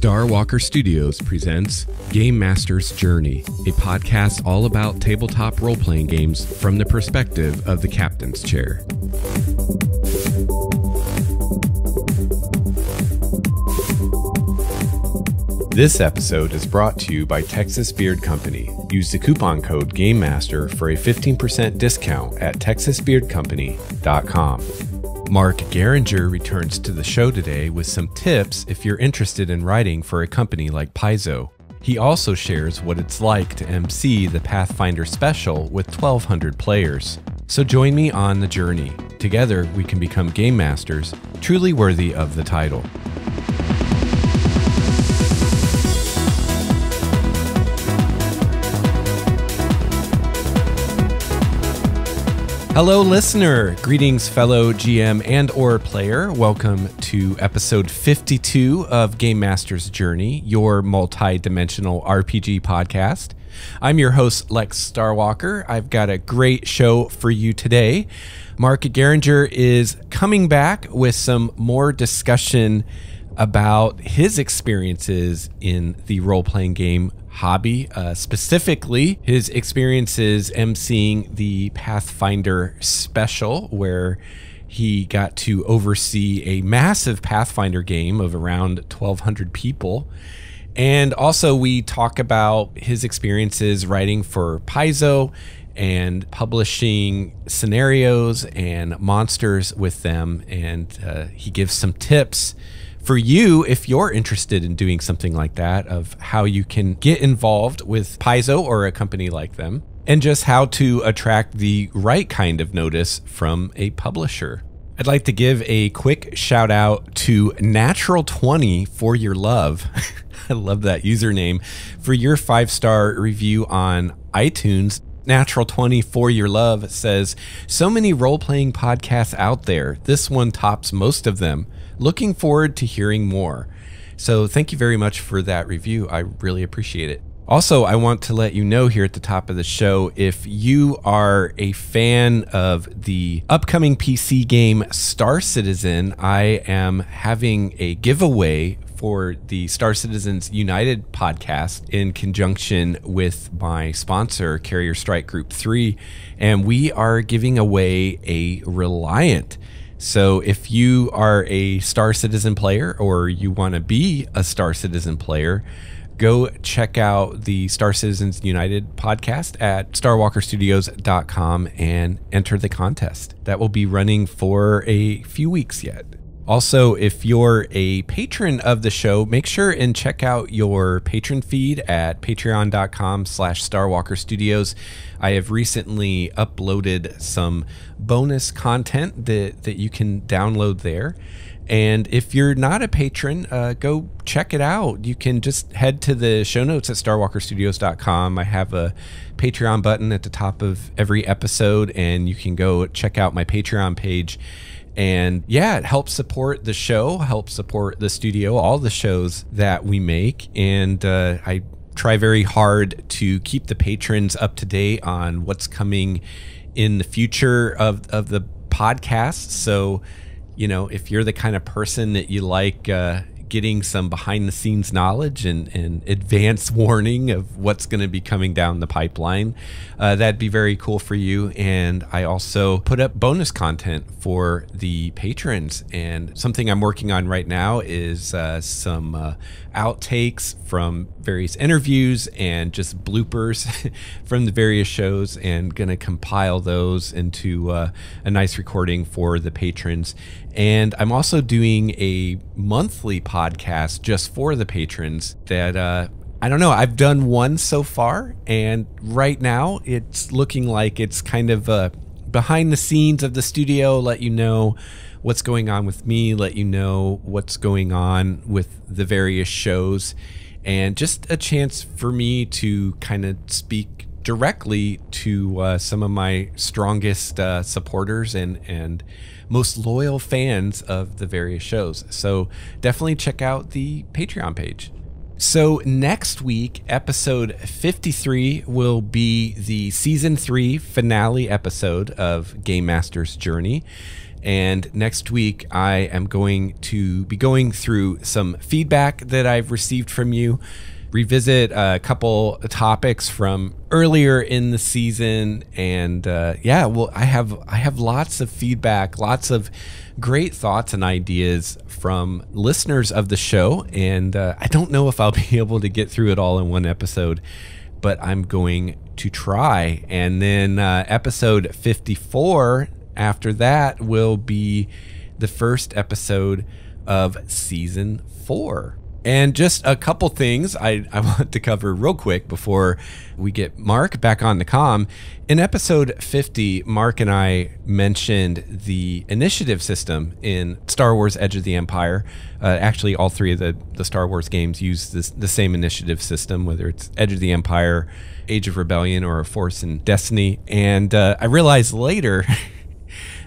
Starwalker Studios presents Game Master's Journey, a podcast all about tabletop role playing games from the perspective of the captain's chair. This episode is brought to you by Texas Beard Company. Use the coupon code GameMaster for a 15% discount at texasbeardcompany.com. Mark Garringer returns to the show today with some tips if you're interested in writing for a company like Paizo. He also shares what it's like to MC the Pathfinder Special with 1,200 players. So join me on the journey. Together, we can become game masters, truly worthy of the title. Hello listener, greetings fellow GM and or player. Welcome to episode 52 of Game Master's Journey, your multi-dimensional RPG podcast. I'm your host Lex Starwalker. I've got a great show for you today. Mark Garringer is coming back with some more discussion about his experiences in the role-playing game hobby, uh, specifically his experiences emceeing the Pathfinder special, where he got to oversee a massive Pathfinder game of around 1,200 people. And also, we talk about his experiences writing for Paizo and publishing scenarios and monsters with them. And uh, he gives some tips for you, if you're interested in doing something like that, of how you can get involved with Paizo or a company like them, and just how to attract the right kind of notice from a publisher. I'd like to give a quick shout out to Natural20 for your love. I love that username for your five star review on iTunes. Natural20 for your love says, So many role playing podcasts out there. This one tops most of them. Looking forward to hearing more. So, thank you very much for that review. I really appreciate it. Also, I want to let you know here at the top of the show if you are a fan of the upcoming PC game Star Citizen, I am having a giveaway for the Star Citizens United podcast in conjunction with my sponsor, Carrier Strike Group 3. And we are giving away a Reliant. So if you are a Star Citizen player or you want to be a Star Citizen player, go check out the Star Citizens United podcast at starwalkerstudios.com and enter the contest. That will be running for a few weeks yet. Also, if you're a patron of the show, make sure and check out your patron feed at patreon.com slash starwalkerstudios. I have recently uploaded some bonus content that, that you can download there. And if you're not a patron, uh, go check it out. You can just head to the show notes at starwalkerstudios.com. I have a Patreon button at the top of every episode, and you can go check out my Patreon page and yeah, it helps support the show, helps support the studio, all the shows that we make. And uh, I try very hard to keep the patrons up to date on what's coming in the future of, of the podcast. So, you know, if you're the kind of person that you like, uh, getting some behind the scenes knowledge and, and advance warning of what's going to be coming down the pipeline. Uh, that'd be very cool for you. And I also put up bonus content for the patrons. And something I'm working on right now is uh, some uh, outtakes from various interviews and just bloopers from the various shows and going to compile those into uh, a nice recording for the patrons. And I'm also doing a monthly podcast just for the patrons that uh, I don't know. I've done one so far, and right now it's looking like it's kind of uh, behind the scenes of the studio, let you know what's going on with me, let you know what's going on with the various shows, and just a chance for me to kind of speak directly to uh, some of my strongest uh, supporters and and most loyal fans of the various shows. So definitely check out the Patreon page. So next week, episode 53 will be the season 3 finale episode of Game Master's Journey. And next week, I am going to be going through some feedback that I've received from you, revisit a couple topics from earlier in the season, and uh, yeah, well, I have I have lots of feedback, lots of great thoughts and ideas from listeners of the show, and uh, I don't know if I'll be able to get through it all in one episode, but I'm going to try. And then uh, episode 54 after that will be the first episode of season four. And just a couple things I, I want to cover real quick before we get Mark back on the com. In episode 50, Mark and I mentioned the initiative system in Star Wars Edge of the Empire. Uh, actually, all three of the, the Star Wars games use this, the same initiative system, whether it's Edge of the Empire, Age of Rebellion, or A Force and Destiny. And uh, I realized later.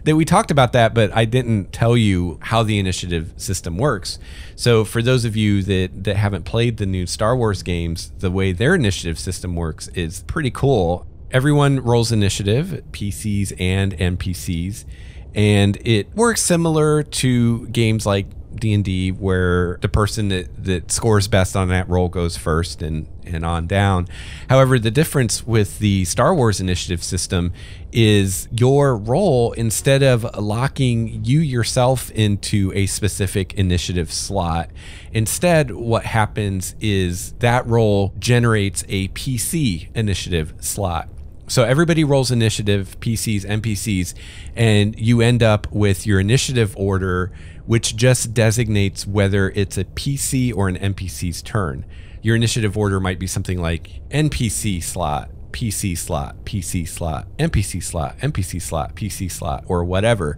that we talked about that, but I didn't tell you how the initiative system works. So for those of you that that haven't played the new Star Wars games, the way their initiative system works is pretty cool. Everyone rolls initiative, PCs and NPCs, and it works similar to games like D&D where the person that, that scores best on that roll goes first and, and on down. However, the difference with the Star Wars initiative system is your role, instead of locking you yourself into a specific initiative slot, instead what happens is that role generates a PC initiative slot. So everybody rolls initiative, PCs, NPCs, and you end up with your initiative order which just designates whether it's a PC or an NPC's turn. Your initiative order might be something like NPC slot, PC slot, PC slot, NPC slot, NPC slot, PC slot, or whatever.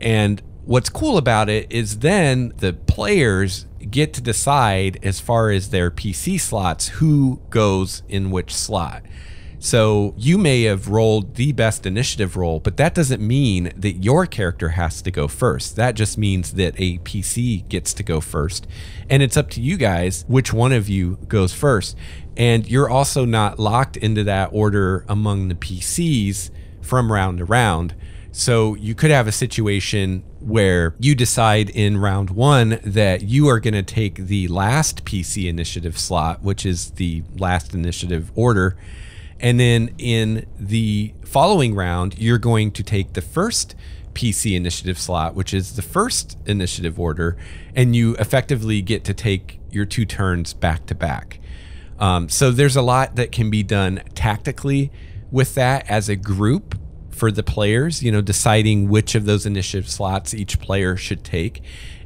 And what's cool about it is then the players get to decide as far as their PC slots who goes in which slot. So you may have rolled the best initiative roll, but that doesn't mean that your character has to go first. That just means that a PC gets to go first. And it's up to you guys which one of you goes first. And you're also not locked into that order among the PCs from round to round. So you could have a situation where you decide in round one that you are going to take the last PC initiative slot, which is the last initiative order and then in the following round, you're going to take the first PC initiative slot, which is the first initiative order, and you effectively get to take your two turns back to back. Um, so there's a lot that can be done tactically with that as a group for the players, you know, deciding which of those initiative slots each player should take.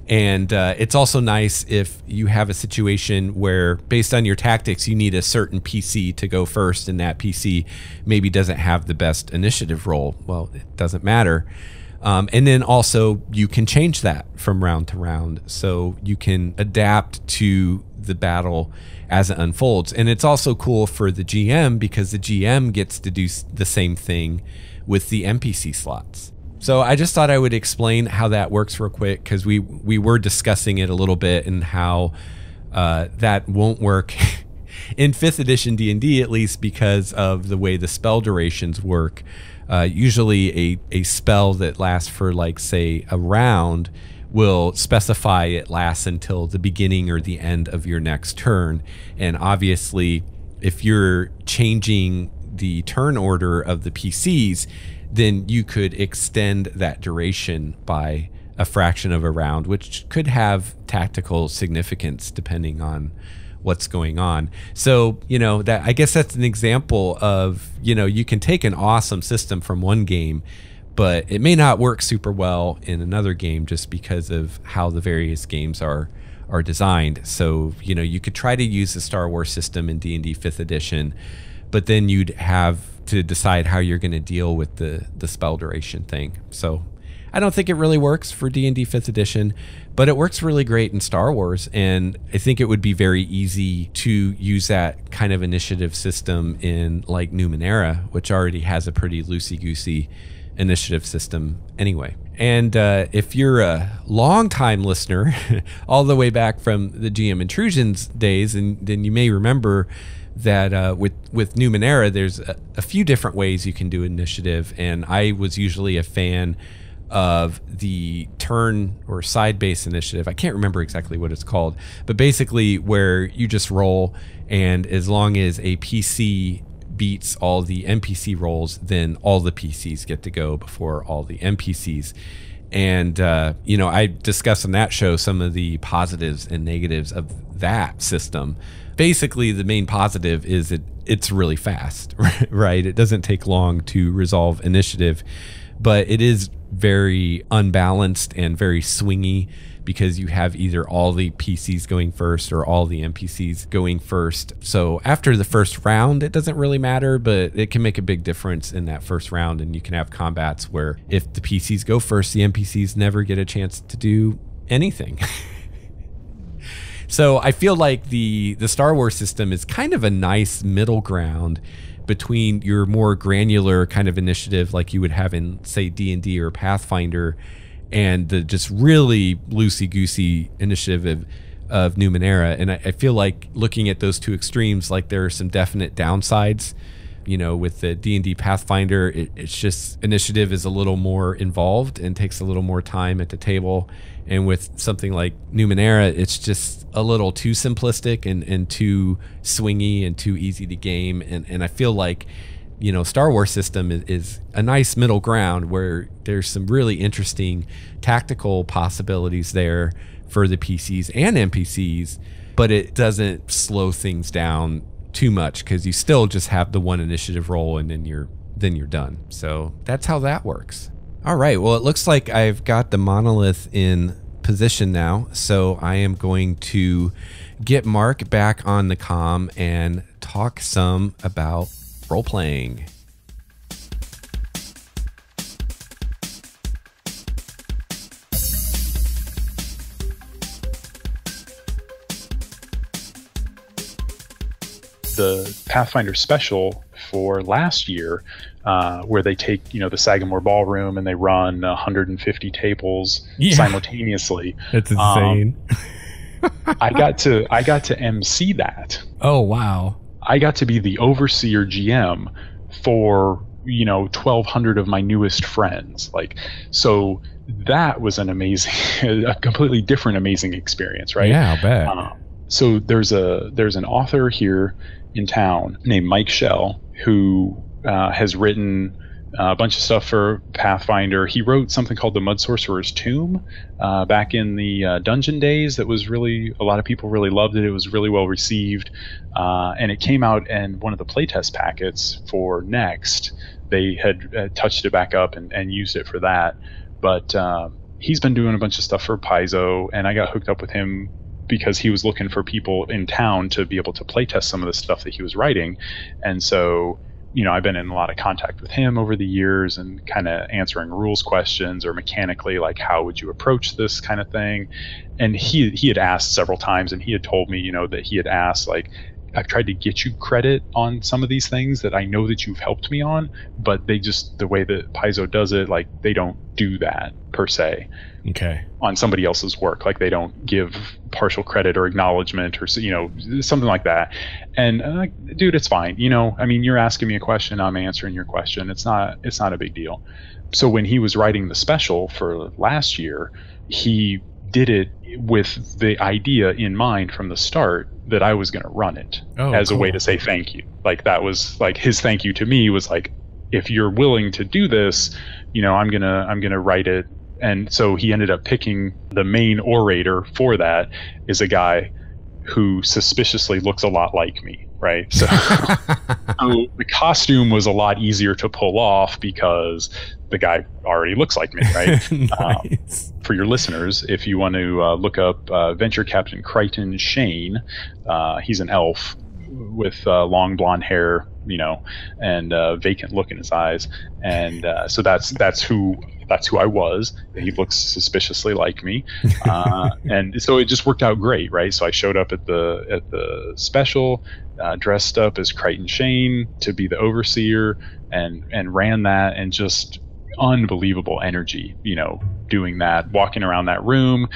And uh, it's also nice if you have a situation where, based on your tactics, you need a certain PC to go first, and that PC maybe doesn't have the best initiative roll. Well, it doesn't matter. Um, and then also, you can change that from round to round. So you can adapt to the battle as it unfolds. And it's also cool for the GM because the GM gets to do the same thing with the NPC slots. So I just thought I would explain how that works real quick because we we were discussing it a little bit and how uh, that won't work in fifth edition D and D at least because of the way the spell durations work. Uh, usually, a a spell that lasts for like say a round will specify it lasts until the beginning or the end of your next turn, and obviously, if you're changing the turn order of the PCs then you could extend that duration by a fraction of a round, which could have tactical significance depending on what's going on. So, you know, that I guess that's an example of, you know, you can take an awesome system from one game, but it may not work super well in another game just because of how the various games are are designed. So, you know, you could try to use the Star Wars system in D&D 5th edition, but then you'd have to decide how you're going to deal with the the spell duration thing. So I don't think it really works for D&D 5th edition, but it works really great in Star Wars and I think it would be very easy to use that kind of initiative system in like Numenera, which already has a pretty loosey-goosey initiative system anyway. And uh, if you're a long-time listener, all the way back from the GM Intrusions days, and then you may remember that uh, with with Numenera, there's a, a, few different ways you can do initiative, and I was usually a fan of the turn or side base initiative. I can't remember exactly what it's called, but basically where you just roll, and as long as a PC beats all the NPC rolls, then all the PCs get to go before all the NPCs. And, uh, you know, I discussed on that show some of the positives and negatives of that system. Basically, the main positive is it it's really fast, right? It doesn't take long to resolve initiative, but it is very unbalanced and very swingy because you have either all the PCs going first or all the NPCs going first. So after the first round, it doesn't really matter, but it can make a big difference in that first round. And you can have combats where if the PCs go first, the NPCs never get a chance to do anything. so I feel like the the Star Wars system is kind of a nice middle ground between your more granular kind of initiative like you would have in say D&D or Pathfinder and the just really loosey goosey initiative of, of Numenera. And I, I, feel like looking at those two extremes, like there are some definite downsides. You know, with the D and D Pathfinder, it, it's just initiative is a little more involved and takes a little more time at the table. And with something like Numenera, it's just a little too simplistic and, and too swingy and too easy to game. And, and I feel like you know, Star Wars system is, is, a nice middle ground where there's some really interesting tactical possibilities there for the PCs and NPCs, but it doesn't slow things down too much because you still just have the one initiative roll and then you're then you're done. So that's how that works. All right. Well, it looks like I've got the monolith in position now, so I am going to get Mark back on the com and talk some about role playing. The Pathfinder special for last year, uh, where they take you know the Sagamore Ballroom and they run 150 tables yeah. simultaneously. That's insane. Um, I got to I got to MC that. Oh wow! I got to be the overseer GM for you know 1200 of my newest friends like so that was an amazing a completely different amazing experience right yeah i bet uh, so there's a there's an author here in town named Mike Shel who uh, has written a bunch of stuff for Pathfinder. He wrote something called the Mud Sorcerer's Tomb uh, back in the uh, dungeon days. That was really a lot of people really loved it. It was really well received, uh, and it came out in one of the playtest packets for Next. They had uh, touched it back up and, and, used it for that, but uh, he's been doing a bunch of stuff for Paizo, and I got hooked up with him because he was looking for people in town to be able to playtest some of the stuff that he was writing, and so you know, I've been in a lot of contact with him over the years and kind of answering rules questions or mechanically, like how would you approach this kind of thing. And he he had asked several times, and he had told me, you know, that he had asked like, I've tried to get you credit on some of these things that I know that you've helped me on, but they just the way that Paizo does it, like they don't do that per se. Okay. On somebody else's work, like they don't give partial credit or acknowledgement or you know something like that. And uh, dude, it's fine. You know, I mean, you're asking me a question, I'm answering your question. It's not it's not a big deal. So when he was writing the special for last year, he did it with the idea in mind from the start that I was going to run it oh, as cool. a way to say thank you. Like that was like his thank you to me was like, if you're willing to do this, you know, I'm gonna I'm gonna write it. And so he ended up picking the main orator for that is a guy who suspiciously looks a lot like me, right? So, so the costume was a lot easier to pull off because the guy already looks like me, right? nice. um, for your listeners, if you want to uh, look up uh, Venture Captain Crichton Shane, uh, he's an elf with uh, long blonde hair, you know, and uh, vacant look in his eyes, and uh, so that's that's who that's who I was. He looks suspiciously like me, uh, and so it just worked out great, right? So I showed up at the at the special, uh, dressed up as Crichton Shane to be the overseer, and and ran that, and just unbelievable energy, you know, doing that, walking around that room,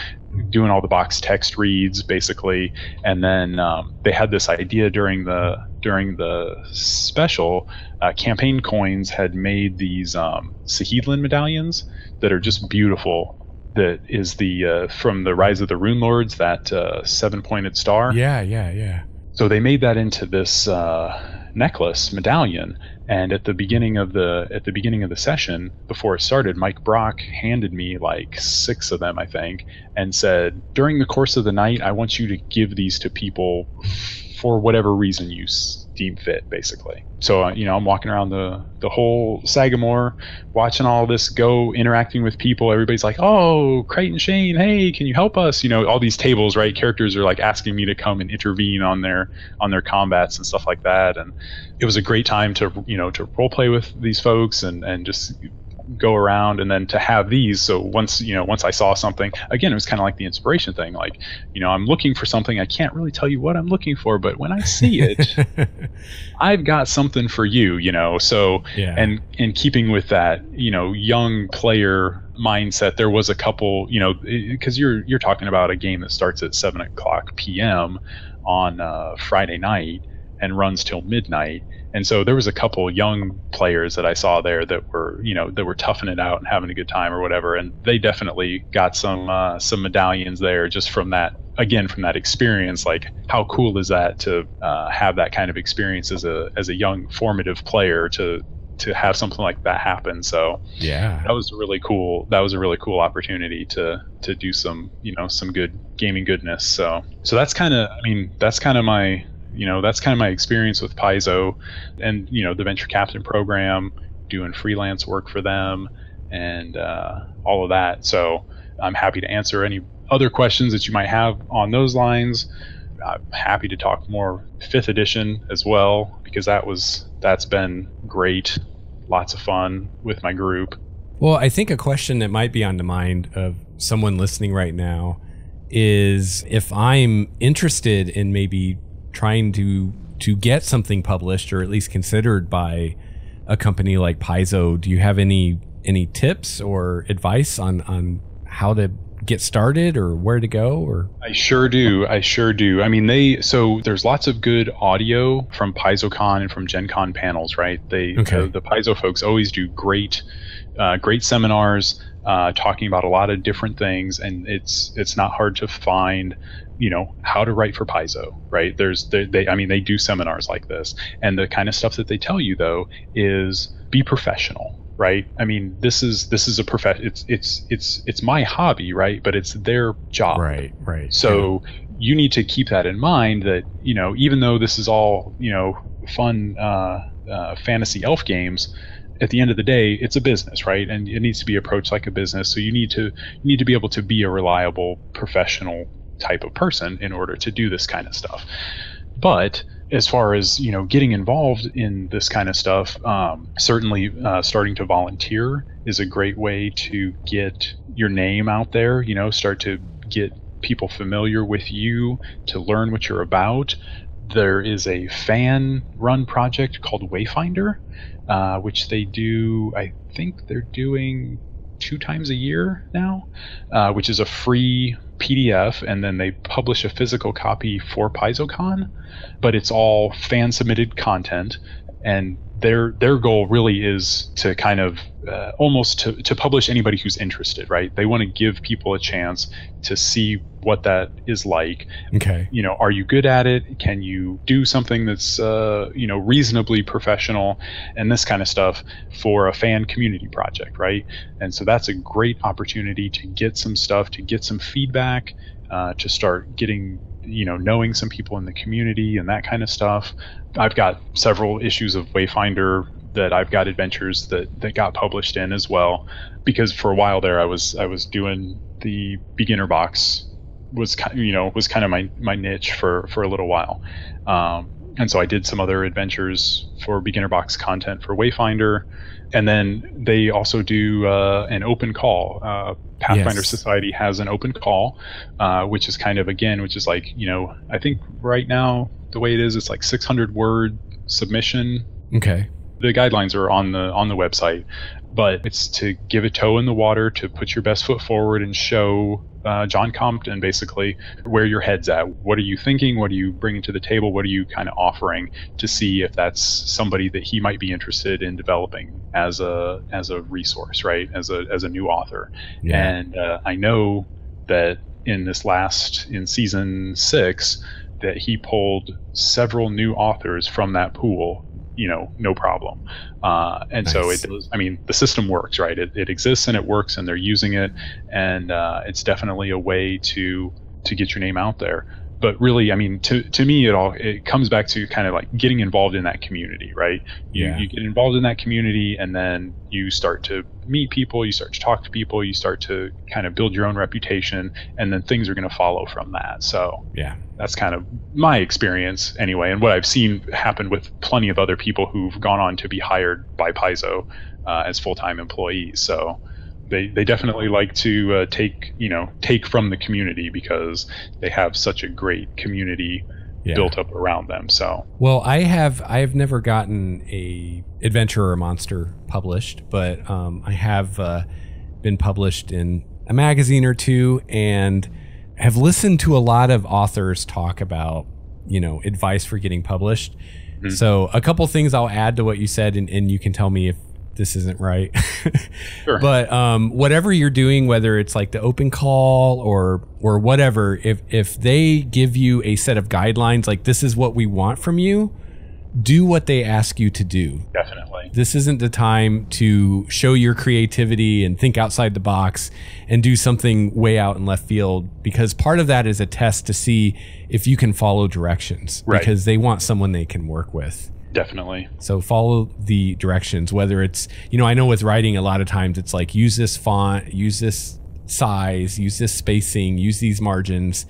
doing all the box text reads basically, and then um, they had this idea during the during the special. Uh, campaign coins had made these um, Sihedron medallions that are just beautiful. That is the uh, from the Rise of the Rune Lords, that uh, seven pointed star. Yeah, yeah, yeah. So they made that into this uh, necklace medallion, and at the beginning of the at the beginning of the session, before it started, Mike Brock handed me like six of them, I think, and said, "During the course of the night, I want you to give these to people for whatever reason you deem fit, basically." So uh, you know, I'm walking around the the whole Sagamore, watching all this go, interacting with people. Everybody's like, "Oh, Creighton Shane, hey, can you help us?" You know, all these tables, right? Characters are like asking me to come and intervene on their on their combats and stuff like that, and it was a great time to you know to role play with these folks and and just go around and then to have these. So once you know once i saw something again it was kind of like the inspiration thing like you know i'm looking for something i can't really tell you what i'm looking for but when i see it i've got something for you you know? So yeah. and in keeping with that you know young player mindset there was a couple you know because you're you're talking about a game that starts at 7 o'clock pm on uh, friday night and runs till midnight and so there was a couple young players that I saw there that were, you know, that were toughing it out and having a good time or whatever. And they definitely got some uh, some medallions there just from that again from that experience. Like how cool is that to uh, have that kind of experience as a as a young formative player to to have something like that happen. So yeah, that was really cool. That was a really cool opportunity to to do some you know some good gaming goodness. So so that's kind of I mean that's kind of my you know that's kind of my experience with Paizo, and you know the venture captain program, doing freelance work for them, and uh, all of that. So I'm happy to answer any other questions that you might have on those lines. I'm happy to talk more fifth edition as well because that was that's been great, lots of fun with my group. Well, I think a question that might be on the mind of someone listening right now is if I'm interested in maybe trying to to get something published or at least considered by a company like Paizo, do you have any any tips or advice on on how to get started or where to go or I sure do. I sure do. I mean they so there's lots of good audio from PaizoCon and from Gen Con panels, right? They okay. the, the Paizo folks always do great uh, great seminars uh, talking about a lot of different things and it's it's not hard to find you know how to write for Paizo, right? There's they, they I mean they do seminars like this, and the kind of stuff that they tell you though is be professional, right? I mean this is this is a prof it's it's it's it's my hobby, right? But it's their job, right? Right. So yeah. you need to keep that in mind that you know even though this is all you know fun uh, uh, fantasy elf games at the end of the day, it's a business, right? And it needs to be approached like a business. So you need to you need to be able to be a reliable professional type of person in order to do this kind of stuff. But as far as you know, getting involved in this kind of stuff, um, certainly uh, starting to volunteer is a great way to get your name out there. You know, start to get people familiar with you, to learn what you're about. There is a fan-run project called Wayfinder, uh, which they do. I think they're doing two times a year now, uh, which is a free PDF, and then they publish a physical copy for PaizoCon, but it's all fan submitted content, and their their goal really is to kind of uh, almost to, to publish anybody who's interested right? They want to give people a chance to see what that is like. Okay. You know are you good at it? Can you do something that's uh, you know reasonably professional? And this kind of stuff for a fan community project right? And so that's a great opportunity to get some stuff to get some feedback uh, to start getting you know knowing some people in the community and that kind of stuff i've got several issues of wayfinder that i've got adventures that that got published in as well because for a while there i was i was doing the beginner box was kind you know was kind of my my niche for for a little while um, and so i did some other adventures for beginner box content for wayfinder and then they also do uh, an open call. Uh, Pathfinder yes. Society has an open call, uh, which is kind of again, which is like you know, I think right now the way it is, it's like 600 word submission. Okay. The guidelines are on the on the website, but it's to give a toe in the water, to put your best foot forward and show uh, John Compton basically where your head's at. What are you thinking? What are you bringing to the table? What are you kind of offering to see if that's somebody that he might be interested in developing as a as a resource, right? As a as a new author. Yeah. And uh, I know that in this last in season six that he pulled several new authors from that pool you know, no problem. Uh, and nice. so it, I mean, the system works, right? It, it exists and it works, and they're using it, and uh, it's definitely a way to to get your name out there but really, I mean, to, to me, it all it comes back to kind of like getting involved in that community, right? You, yeah. you get involved in that community, and then you start to meet people, you start to talk to people, you start to kind of build your own reputation, and then things are going to follow from that. So yeah, that's kind of my experience anyway, and what I've seen happen with plenty of other people who've gone on to be hired by Paizo uh, as full time employees. So they they definitely like to uh, take you know take from the community because they have such a great community yeah. built up around them. So well, I have I have never gotten a adventure or a monster published, but um, I have uh, been published in a magazine or two and have listened to a lot of authors talk about you know advice for getting published. Mm-hmm. So a couple things I'll add to what you said, and, and you can tell me if this isn't right. sure. But um, whatever you're doing, whether it's like the open call or or whatever, if if they give you a set of guidelines, like this is what we want from you, do what they ask you to do. Definitely. This isn't the time to show your creativity and think outside the box and do something way out in left field because part of that is a test to see if you can follow directions right. because they want someone they can work with. Definitely. So follow the directions, whether it's, you know, I know with writing, a lot of times it's like use this font, use this size, use this spacing, use these margins.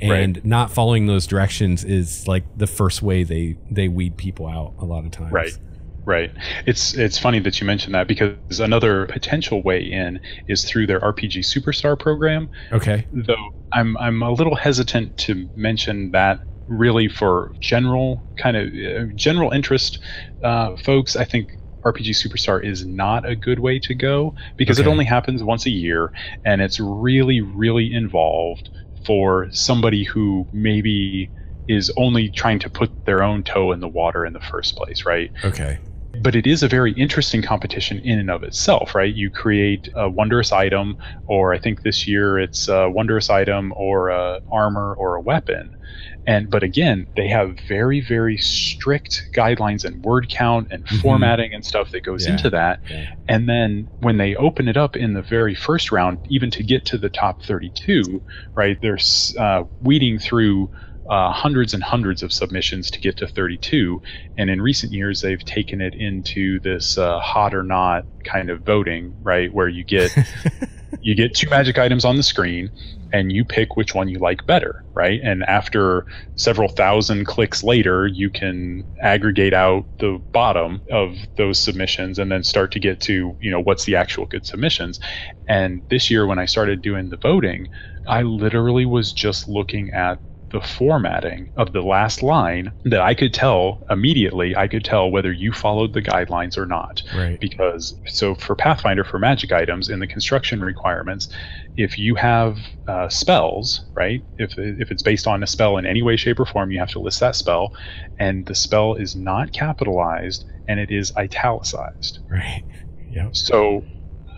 And right. not following those directions is like the first way they they weed people out a lot of times. Right. Right. It's it's funny that you mentioned that because another potential way in is through their RPG Superstar program. Okay. Though I'm I'm a little hesitant to mention that really for general kind of uh, general interest uh, folks, I think RPG Superstar is not a good way to go because okay. it only happens once a year and it's really, really involved for somebody who maybe is only trying to put their own toe in the water in the first place, right? Okay. But it is a very interesting competition in and of itself, right? You create a wondrous item, or I think this year it's a wondrous item or a armor or a weapon and but again they have very very strict guidelines and word count and mm-hmm. formatting and stuff that goes yeah. into that yeah. and then when they open it up in the very first round even to get to the top 32 right they're uh, weeding through uh, hundreds and hundreds of submissions to get to 32. And in recent years, they've taken it into this uh, hot or not kind of voting, right, where you get you get two magic items on the screen, and you pick which one you like better, right? And after several thousand clicks later, you can aggregate out the bottom of those submissions and then start to get to, you know, what's the actual good submissions. And this year, when I started doing the voting, I literally was just looking at the formatting of the last line that I could tell immediately, I could tell whether you followed the guidelines or not. Right. Because, so for Pathfinder, for magic items in the construction requirements, if you have uh, spells, right, if, if it's based on a spell in any way, shape, or form, you have to list that spell, and the spell is not capitalized and it is italicized. Right. Yep. So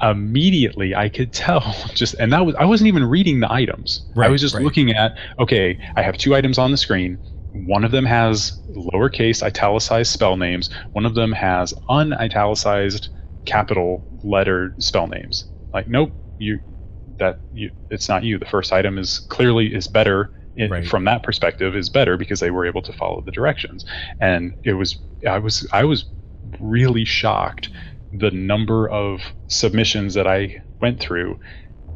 immediately I could tell just and that was I wasn't even reading the items. Right, I was just right. looking at okay, I have two items on the screen. One of them has lowercase italicized spell names. One of them has unitalicized capital letter spell names. Like nope, you that you it's not you. The first item is clearly is better in, right. from that perspective is better because they were able to follow the directions. And it was I was I was really shocked the number of submissions that I went through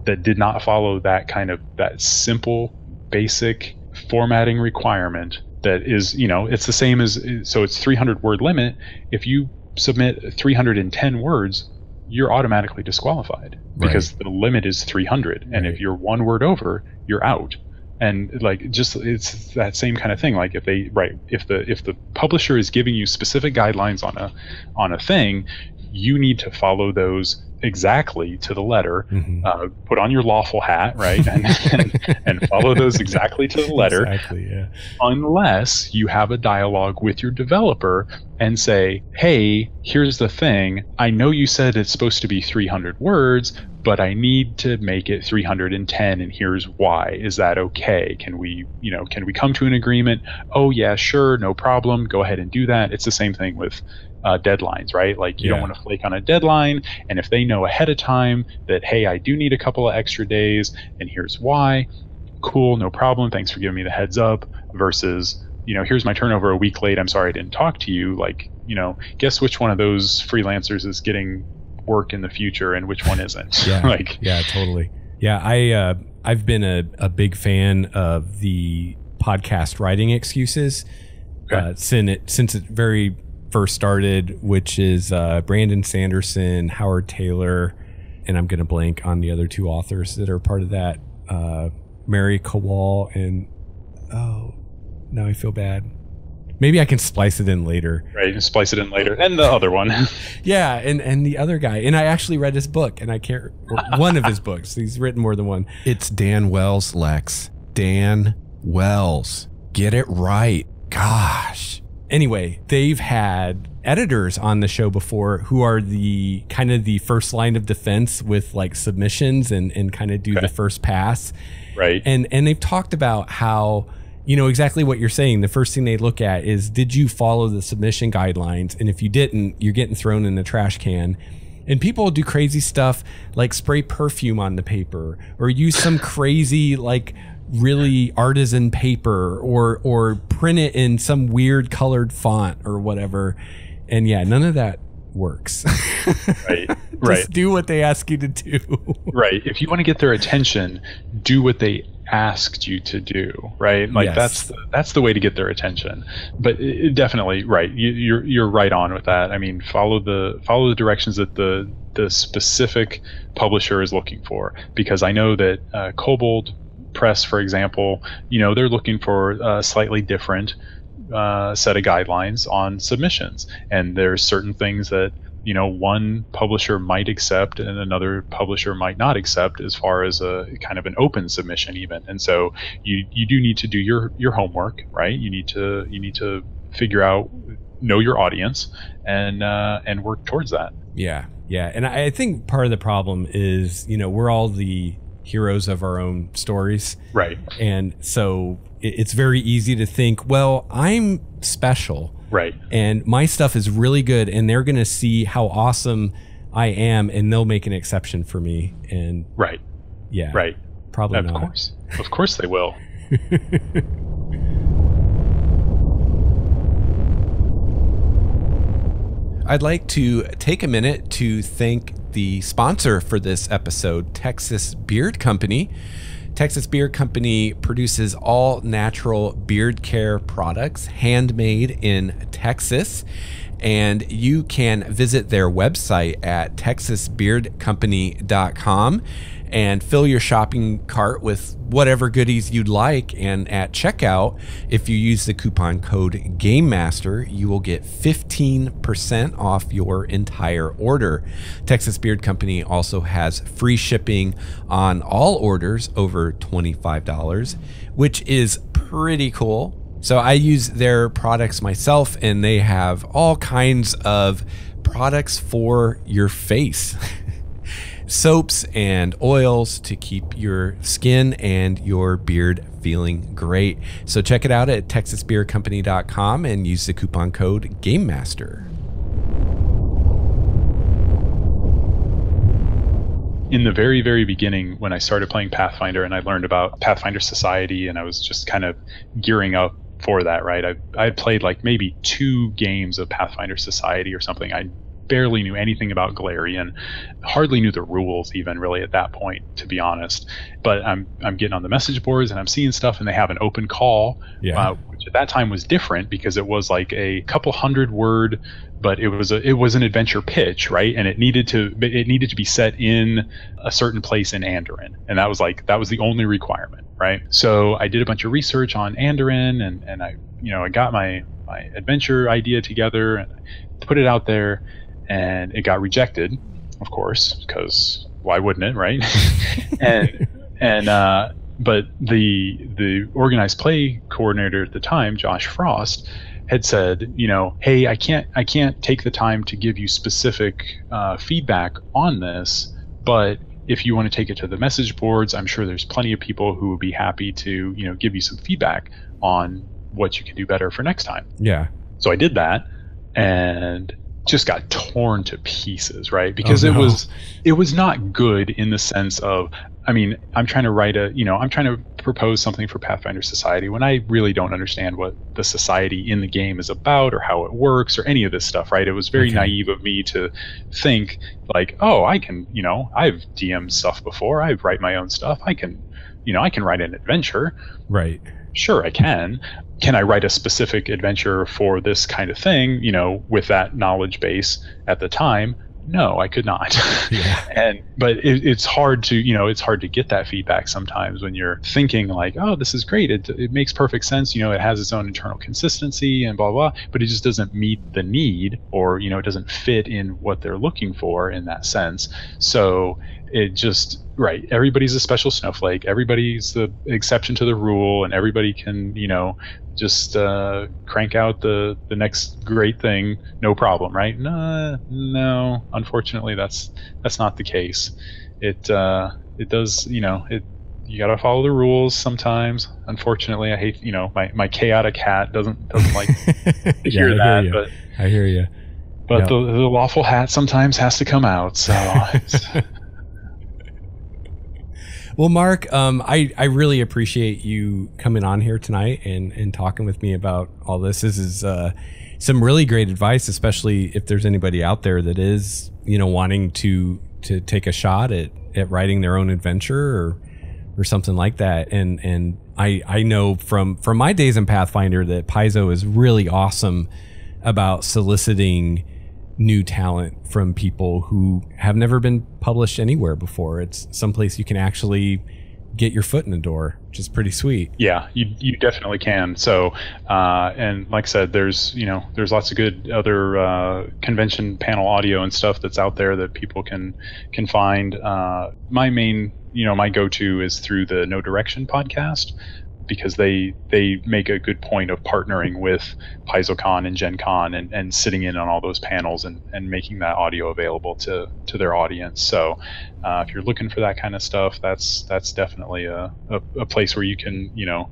that did not follow that kind of that simple basic formatting requirement that is you know it's the same as so it's 300 word limit if you submit 310 words you're automatically disqualified because right. the limit is 300 and right. if you're one word over you're out and like just it's that same kind of thing like if they right if the if the publisher is giving you specific guidelines on a on a thing you need to follow those exactly to the letter. Mhm. Uh, put on your lawful hat, right, and, and, and follow those exactly to the letter Exactly. Yeah. unless you have a dialogue with your developer and say, hey, here's the thing. I know you said it's supposed to be 300 words, but I need to make it 310 and here's why. Is that okay? Can we, you know, can we come to an agreement? Oh yeah, sure, no problem. Go ahead and do that. It's the same thing with uh, deadlines, right? Like you don't want to flake on a deadline, and if they know ahead of time that hey, I do need a couple of extra days, and here's why, cool, no problem. Thanks for giving me the heads up. Versus, you know, here's my turnover a week late. I'm sorry I didn't talk to you. Like, you know, guess which one of those freelancers is getting work in the future and which one isn't. Yeah. like, Yeah, totally. Yeah, I uh, I've been a, a big fan of the podcast writing excuses Okay. uh, since it since it very first started, which is uh, Brandon Sanderson, Howard Tayler, and I'm gonna blank on the other two authors that are part of that. Uh, Mary Kowal and oh, now I feel bad. Maybe I can splice it in later. right, and splice it in later. And the other one. Yeah, and and the other guy, and I actually read his book, and I can't one of his books. He's written more than one. It's Dan Wells, Lex. Dan Wells. Get it right. Gosh. Anyway, they've had editors on the show before who are the kind of the first line of defense with like submissions and and kind of do Okay. the first pass. right. And and they've talked about how you know exactly what you're saying. The first thing they look at is did you follow the submission guidelines? And if you didn't, you're getting thrown in the trash can. And people do crazy stuff like spray perfume on the paper or use some crazy like really artisan paper or or print it in some weird colored font or whatever. And yeah, none of that works. right. Just Right. do what they ask you to do. Right. If you want to get their attention, do what they asked you to do. Right. Like Yes. that's the, that's the way to get their attention. But it, it definitely right. You, you're you're right on with that. I mean, follow the follow the directions that the the specific publisher is looking for. Because I know that uh, Kobold Press, for example, you know they're looking for a slightly different uh, set of guidelines on submissions, and there's certain things that you know one publisher might accept and another publisher might not accept as far as a kind of an open submission even. And so you you do need to do your your homework right? You need to you need to figure out know your audience and uh, and work towards that. Yeah, yeah, and I I think part of the problem is you know we're all the heroes of our own stories, right. And so it's very easy to think, well, I'm special, right. And my stuff is really good, and they're gonna see how awesome I am, and they'll make an exception for me, and right. Yeah, right. Probably of not. course. Of course they will I'd like to take a minute to thank the sponsor for this episode, Texas Beard Company. Texas Beard Company produces all natural beard care products handmade in Texas. And you can visit their website at texasbeardcompany.com and fill your shopping cart with whatever goodies you'd like. And at checkout, if you use the coupon code GameMaster, you will get 15% off your entire order. Texas Beard Company also has free shipping on all orders over $25, which is pretty cool. So I use their products myself, and they have all kinds of products for your face. soaps and oils to keep your skin and your beard feeling great. So check it out at texasbeardcompany.com and use the coupon code GameMaster. in the very very beginning when i started playing pathfinder and i learned about pathfinder society and i was just kind of gearing up for that right i i played like maybe two games of pathfinder society or something i barely knew anything about Golarion, hardly knew the rules even really at that point, to be honest. But I'm I'm getting on the message boards and I'm seeing stuff, and they have an open call, Yeah. uh, which at that time was different because it was like a couple hundred word, but it was a it was an adventure pitch, right? And it needed to it needed to be set in a certain place in Andoran, and that was like that was the only requirement, right? So I did a bunch of research on Andoran, and and I you know I got my my adventure idea together and put it out there and it got rejected, of course, because why wouldn't it, right? and and uh, but the the organized play coordinator at the time, Josh Frost, had said, you know, hey, I can't I can't take the time to give you specific uh, feedback on this, but if you want to take it to the message boards, I'm sure there's plenty of people who would be happy to, you know, give you some feedback on what you can do better for next time. Yeah. So I did that and just got torn to pieces, right? Because oh, no. it was it was not good in the sense of I mean, I'm trying to write a, you know, I'm trying to propose something for Pathfinder Society when I really don't understand what the society in the game is about or how it works or any of this stuff, right? It was very okay. naive of me to think like, oh, I can, you know, I've DM'd stuff before, I've write my own stuff, I can, you know, I can write an adventure. Right. Sure, I can can I write a specific adventure for this kind of thing, you know, with that knowledge base at the time? No, I could not. Yeah. and but it, it's hard to, you know, it's hard to get that feedback sometimes when you're thinking like, oh, this is great. It, it makes perfect sense. You know, it has its own internal consistency and blah, blah, but it just doesn't meet the need or, you know, it doesn't fit in what they're looking for in that sense. So it just right everybody's a special snowflake. Everybody's the exception to the rule and everybody can you know just uh, crank out the the next great thing no problem right? No no unfortunately that's that's not the case. It uh, it does you know it you gotta follow the rules sometimes. Unfortunately i hate you know my, my chaotic hat doesn't doesn't like to hear that hear but i hear you but the, the lawful hat sometimes has to come out so Well, Mark, um, I, I really appreciate you coming on here tonight and, and talking with me about all this. This is uh, some really great advice, especially if there's anybody out there that is, you know, wanting to to take a shot at, at writing their own adventure or or something like that. And and I I know from from my days in Pathfinder that Paizo is really awesome about soliciting new talent from people who have never been published anywhere before. It's someplace you can actually get your foot in the door, which is pretty sweet. Yeah, you, you definitely can. So, uh, and like I said, there's you know there's lots of good other uh, convention panel audio and stuff that's out there that people can can find. Uh, my main you know my go-to is through the Know Direction podcast because they they make a good point of partnering with PaizoCon and Gen Con and, and sitting in on all those panels and, and making that audio available to, to their audience. So uh, if you're looking for that kind of stuff, that's that's definitely a, a, a place where you can you know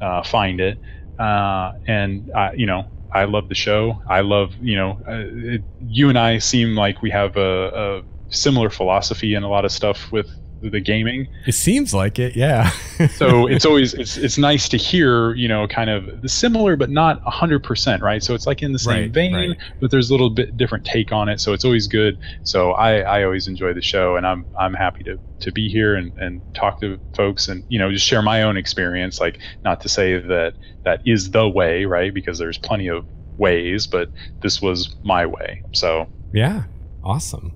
uh, find it. Uh, and you know I love the show. I love you know uh, it, you and I seem like we have a, a similar philosophy and a lot of stuff with the gaming. It seems like it, yeah. so it's always it's it's nice to hear you know kind of the similar but not hundred percent right. So it's like in the same right, vein, right. but there's a little bit different take on it. So it's always good. So I I always enjoy the show, and I'm I'm happy to to be here and and talk to folks and you know just share my own experience. Like not to say that that is the way right because there's plenty of ways, but this was my way. So yeah, awesome.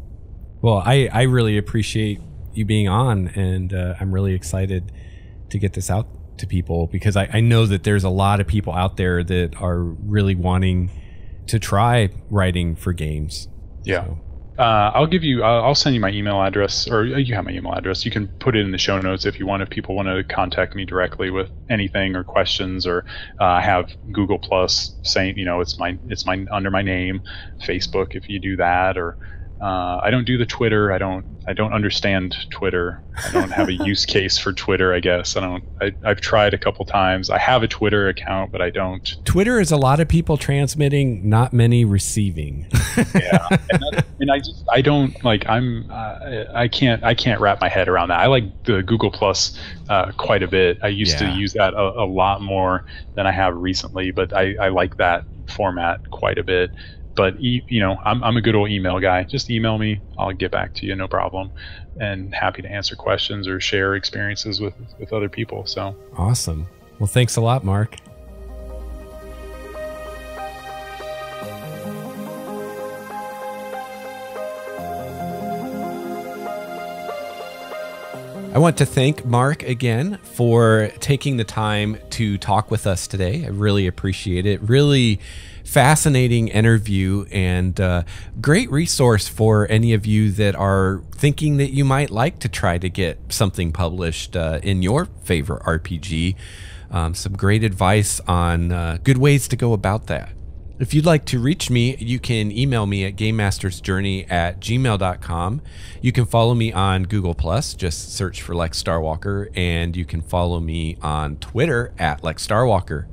Well, I I really appreciate you being on, and uh, I'm really excited to get this out to people because I, I, know that there's a lot of people out there that are really wanting to try writing for games. Yeah. So. Uh, I'll give you. I'll send you my email address, or uh, you have my email address. You can put it in the show notes if you want. If people want to contact me directly with anything or questions, or uh, have Google Plus saying, you know, it's my it's my under my name, Facebook if you do that, or uh, I don't do the Twitter. I don't. I don't understand Twitter. I don't have a use case for Twitter. I guess I don't. I, have tried a couple times. I have a Twitter account, but I don't. Twitter is a lot of people transmitting, not many receiving. yeah, and, that, and, I just I don't like. I'm. Uh, I can't. I can't wrap my head around that. I like the Google Plus uh, quite a bit. I used yeah. to use that a, a, lot more than I have recently, but I, I like that format quite a bit but e- you know, I'm, I'm a good old email guy. Just email me. I'll get back to you, no problem. And happy to answer questions or share experiences with, with other people. So awesome. Well, thanks a lot, Mark. I want to thank Mark again for taking the time to talk with us today. I really appreciate it. Really fascinating interview and uh, great resource for any of you that are thinking that you might like to try to get something published uh, in your favorite RPG. Um, some great advice on uh, good ways to go about that. If you'd like to reach me, you can email me at gamemastersjourney at gmail.com. You can follow me on Google Plus, just search for Lex Starwalker, and you can follow me on Twitter at Lex Starwalker.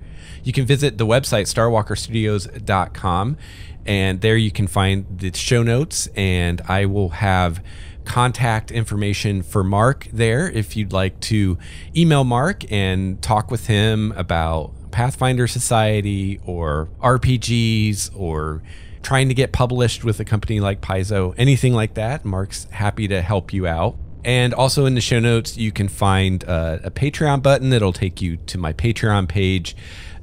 You can visit the website starwalkerstudios.com, and there you can find the show notes, and I will have contact information for Mark there if you'd like to email Mark and talk with him about Pathfinder Society or RPGs or trying to get published with a company like Paizo, anything like that. Mark's happy to help you out. And also in the show notes, you can find uh, a Patreon button that'll take you to my Patreon page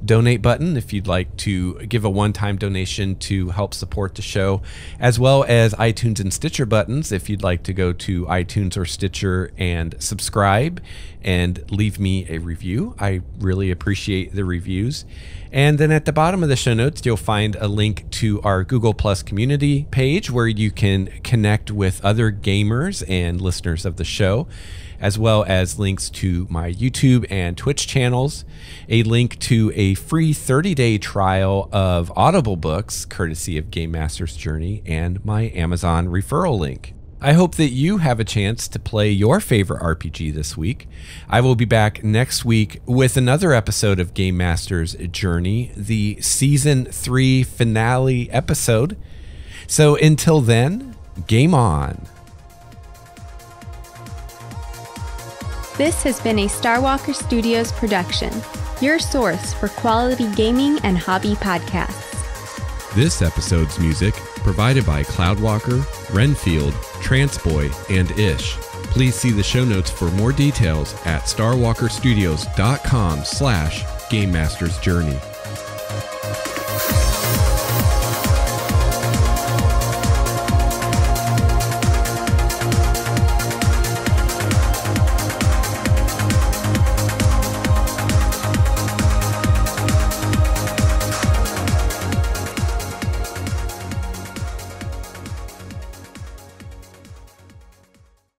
donate button if you'd like to give a one time donation to help support the show, as well as iTunes and Stitcher buttons if you'd like to go to iTunes or Stitcher and subscribe and leave me a review. I really appreciate the reviews. And then at the bottom of the show notes, you'll find a link to our Google Plus community page where you can connect with other gamers and listeners of the show as well as links to my YouTube and Twitch channels, a link to a free 30 day trial of Audible books, courtesy of Game Master's Journey, and my Amazon referral link. I hope that you have a chance to play your favorite RPG this week. I will be back next week with another episode of Game Master's Journey, the season three finale episode. So until then, game on. This has been a Starwalker Studios production, your source for quality gaming and hobby podcasts. This episode's music provided by Cloudwalker, Renfield, Transboy, and Ish. Please see the show notes for more details at starwalkerstudios.com slash Game Master's Journey.